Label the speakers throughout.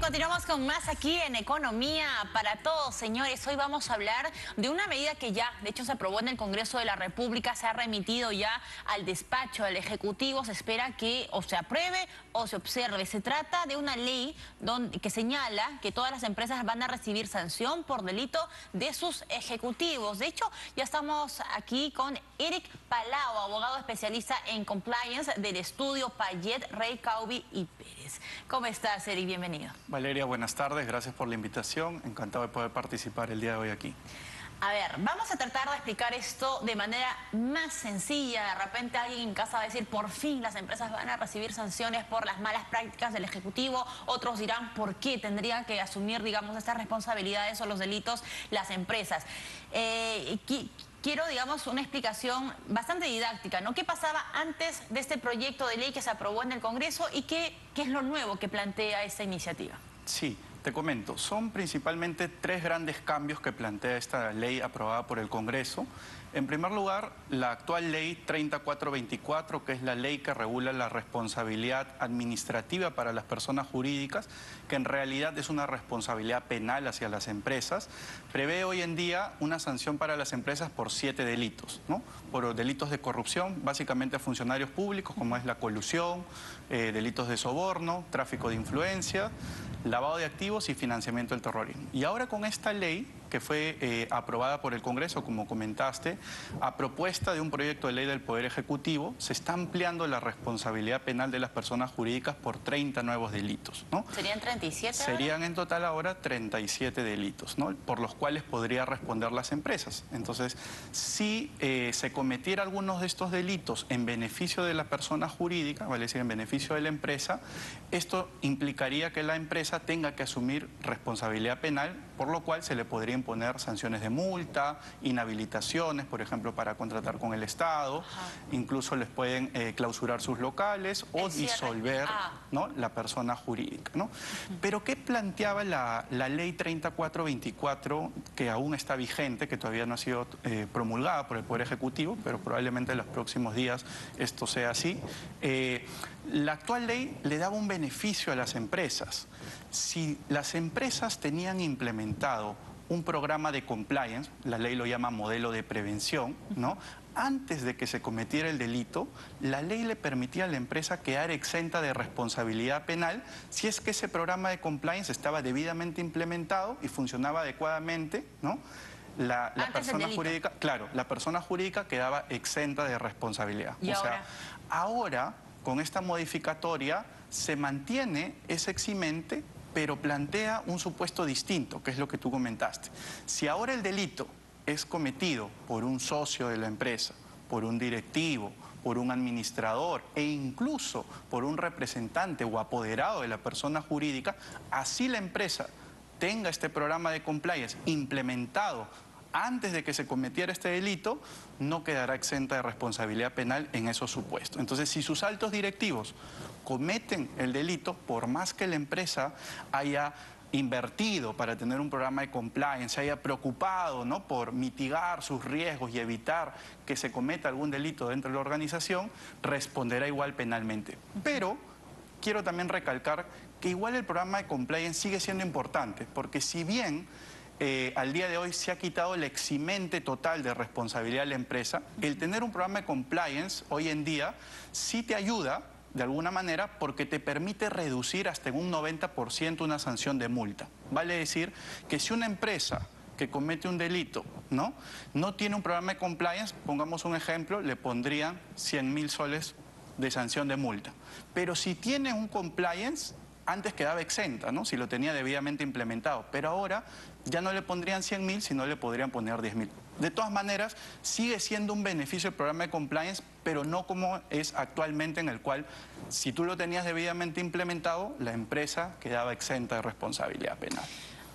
Speaker 1: Continuamos con más aquí en Economía para Todos, señores. Hoy vamos a hablar de una medida que ya, de hecho, se aprobó en el Congreso de la República, se ha remitido ya al despacho del Ejecutivo. Se espera que o se apruebe o se observe. Se trata de una ley que señala que todas las empresas van a recibir sanción por delito de sus ejecutivos. De hecho, ya estamos aquí con Eric Palau, abogado especialista en compliance del estudio Payet, Rey Caubi y Pérez. ¿Cómo estás, Eric? Bienvenido.
Speaker 2: Valeria, buenas tardes, gracias por la invitación, encantado de poder participar el día de hoy aquí.
Speaker 1: A ver, vamos a tratar de explicar esto de manera más sencilla. De repente alguien en casa va a decir, por fin las empresas van a recibir sanciones por las malas prácticas del Ejecutivo. Otros dirán, ¿por qué tendrían que asumir, digamos, estas responsabilidades o los delitos las empresas? Eh, quiero, digamos, una explicación bastante didáctica, ¿no? ¿Qué pasaba antes de este proyecto de ley que se aprobó en el Congreso y qué, qué es lo nuevo que plantea esta iniciativa?
Speaker 2: Sí, te comento, son principalmente tres grandes cambios que plantea esta ley aprobada por el Congreso. En primer lugar, la actual ley 3424, que es la ley que regula la responsabilidad administrativa para las personas jurídicas, que en realidad es una responsabilidad penal hacia las empresas, prevé hoy en día una sanción para las empresas por siete delitos, ¿no? Por delitos de corrupción, básicamente a funcionarios públicos, como es la colusión, eh, delitos de soborno, tráfico de influencia, lavado de activos y financiamiento del terrorismo. Y ahora con esta ley que fue eh, aprobada por el Congreso, como comentaste, a propuesta de un proyecto de ley del Poder Ejecutivo, se está ampliando la responsabilidad penal de las personas jurídicas por 30 nuevos delitos. ¿no?
Speaker 1: ¿Serían 37?
Speaker 2: Serían en total ahora 37 delitos, ¿no? por los cuales podría responder las empresas. Entonces, si eh, se cometiera algunos de estos delitos en beneficio de la persona jurídica, vale decir, en beneficio de la empresa, esto implicaría que la empresa tenga que asumir responsabilidad penal, por lo cual se le podría poner sanciones de multa, inhabilitaciones, por ejemplo, para contratar con el Estado, incluso les pueden eh, clausurar sus locales o disolver ah. ¿no? la persona jurídica. ¿no? Pero ¿qué planteaba la, ley 3424 que aún está vigente, que todavía no ha sido eh, promulgada por el Poder Ejecutivo, pero probablemente en los próximos días esto sea así? Eh, la actual ley le daba un beneficio a las empresas. Si las empresas tenían implementado un programa de compliance, la ley lo llama modelo de prevención, ¿no? Antes de que se cometiera el delito, la ley le permitía a la empresa quedar exenta de responsabilidad penal si es que ese programa de compliance estaba debidamente implementado y funcionaba adecuadamente, ¿no? La, persona jurídica, claro, la persona jurídica quedaba exenta de responsabilidad.
Speaker 1: o sea,
Speaker 2: ahora con esta modificatoria se mantiene ese eximente pero plantea un supuesto distinto, que es lo que tú comentaste. Si ahora el delito es cometido por un socio de la empresa, por un directivo, por un administrador e incluso por un representante o apoderado de la persona jurídica, así la empresa tenga este programa de compliance implementado antes de que se cometiera este delito, no quedará exenta de responsabilidad penal en esos supuestos. Entonces, si sus altos directivos cometen el delito, por más que la empresa haya invertido para tener un programa de compliance, haya preocupado ¿no? por mitigar sus riesgos y evitar que se cometa algún delito dentro de la organización, responderá igual penalmente. Pero quiero también recalcar que igual el programa de compliance sigue siendo importante, porque si bien eh, al día de hoy se ha quitado el eximente total de responsabilidad de la empresa. El tener un programa de compliance hoy en día sí te ayuda de alguna manera porque te permite reducir hasta en un 90% una sanción de multa. Vale decir que si una empresa que comete un delito, ¿no? No tiene un programa de compliance, pongamos un ejemplo, le pondrían 100 mil soles de sanción de multa. Pero si tiene un compliance, antes quedaba exenta, ¿no? Si lo tenía debidamente implementado. Pero ahora ya no le pondrían 100 mil, sino le podrían poner 10 mil. De todas maneras, sigue siendo un beneficio el programa de compliance, pero no como es actualmente en el cual, si tú lo tenías debidamente implementado, la empresa quedaba exenta de responsabilidad penal.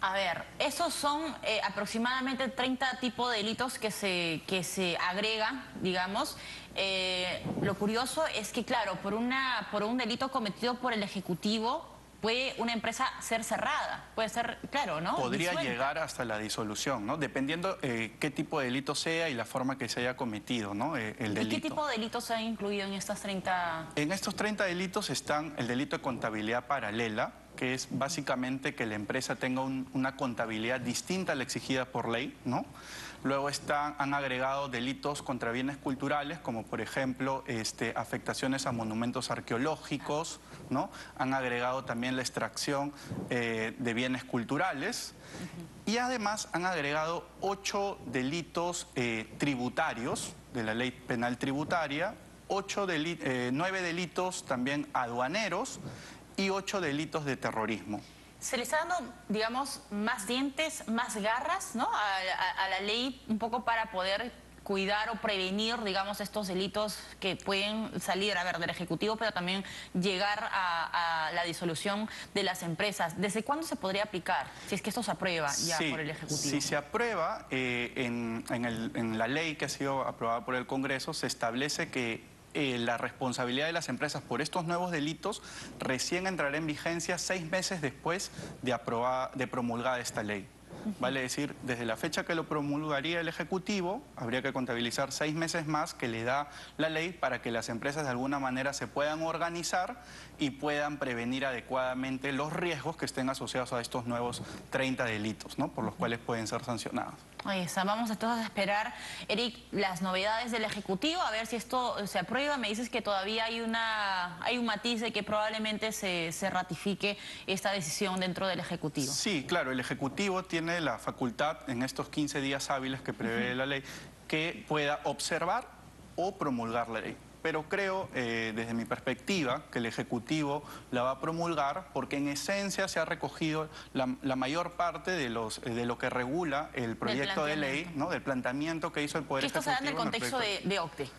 Speaker 1: A ver, esos son eh, aproximadamente 30 tipos de delitos que se, que se agregan, digamos. Eh, lo curioso es que, claro, por, una, por un delito cometido por el Ejecutivo, puede una empresa ser cerrada, puede ser, claro, ¿no?
Speaker 2: Podría llegar hasta la disolución, ¿no? Dependiendo eh, qué tipo de delito sea y la forma que se haya cometido, ¿no? Eh, el delito.
Speaker 1: ¿Y qué tipo de delitos se han incluido en estas 30?
Speaker 2: En estos 30 delitos están el delito de contabilidad paralela, que es básicamente que la empresa tenga una contabilidad distinta a la exigida por ley, ¿no? Luego están, han agregado delitos contra bienes culturales, como por ejemplo este, afectaciones a monumentos arqueológicos, ¿no? Han agregado también la extracción eh, de bienes culturales y además han agregado ocho delitos eh, tributarios de la ley penal tributaria, ocho eh, nueve delitos también aduaneros y ocho delitos de terrorismo
Speaker 1: se le está dando, digamos, más dientes, más garras, ¿no? A, la ley un poco para poder cuidar o prevenir, digamos, estos delitos que pueden salir, a ver, del Ejecutivo, pero también llegar a, la disolución de las empresas. ¿Desde cuándo se podría aplicar, si es que esto se aprueba ya por el Ejecutivo?
Speaker 2: Si se aprueba, eh, en, en la ley que ha sido aprobada por el Congreso, se establece que eh, la responsabilidad de las empresas por estos nuevos delitos recién entrará en vigencia seis meses después de, de promulgada esta ley. Vale decir, desde la fecha que lo promulgaría el Ejecutivo, habría que contabilizar seis meses más que le da la ley para que las empresas de alguna manera se puedan organizar y puedan prevenir adecuadamente los riesgos que estén asociados a estos nuevos 30 delitos, ¿no? por los cuales pueden ser sancionados.
Speaker 1: Ahí está, vamos entonces a esperar, Eric, las novedades del Ejecutivo, a ver si esto se aprueba. Me dices que todavía hay una hay un matiz de que probablemente se, se ratifique esta decisión dentro del Ejecutivo.
Speaker 2: Sí, claro, el Ejecutivo tiene la facultad en estos 15 días hábiles que prevé la ley que pueda observar o promulgar la ley pero creo, eh, desde mi perspectiva, que el Ejecutivo la va a promulgar porque en esencia se ha recogido la, mayor parte de, los, de lo que regula el proyecto de ley, ¿no? del planteamiento que hizo el Poder Ejecutivo.
Speaker 1: Esto se da en el contexto de, de OCTE.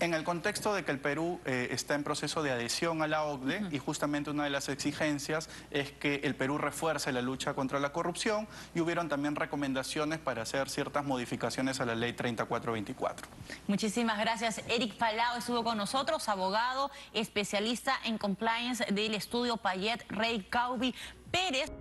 Speaker 2: En el contexto de que el Perú eh, está en proceso de adhesión a la OCDE y justamente una de las exigencias es que el Perú refuerce la lucha contra la corrupción y hubieron también recomendaciones para hacer ciertas modificaciones a la ley 3424.
Speaker 1: Muchísimas gracias. Eric Palau estuvo con nosotros, abogado, especialista en compliance del estudio Payet Rey Caubi Pérez.